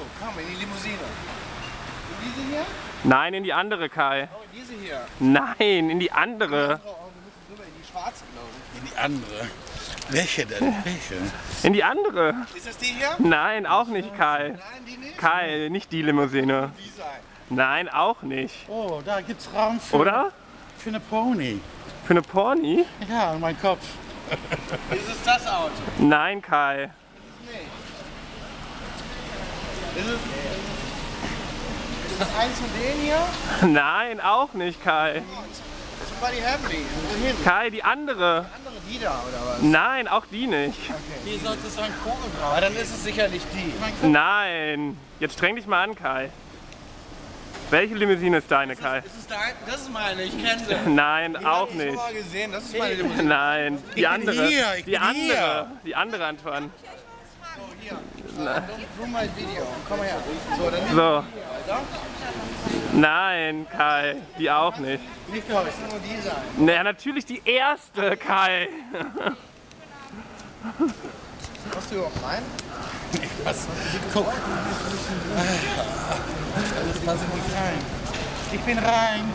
Auto. Komm, in die Limousine. In diese hier? Nein, in die andere, Kai. Oh, in diese hier. Nein, in die andere. Oh, wir müssen rüber in die schwarze, glaube ich. In die andere. Welche denn? Welche? In die andere. Ist das die hier? Nein, auch nicht, Kai. Nein, die nicht. Kai, nicht die Limousine. Die sein. Nein, auch nicht. Oh, da gibt's Raum für, Oder? für eine Pony. Für eine Pony? Ja, in meinem Kopf. Ist es das Auto? Nein, Kai. Ist es, ist das eins von denen hier? Nein, auch nicht, Kai. Somebody help me. Wohin? Kai, die andere. Andere die da, oder was? Nein, auch die nicht. Hier sollte es ein Kugel drauf. Aber dann ist es sicherlich die. Nein. Jetzt streng dich mal an, Kai. Welche Limousine ist deine, Kai? Ist es dein? Das ist meine, ich kenne sie. Nein, Die auch hab ich nicht. mal gesehen, das ist meine Limousine. Nein, die bin andere. hier, ich die bin andere. hier. Die andere, Antoine. So, hier. Her. So. Nein, Kai, die auch nicht. nicht müssen nur die sein. Na, natürlich die erste, Kai. Hast du überhaupt rein? Was? Guck. Ich bin rein.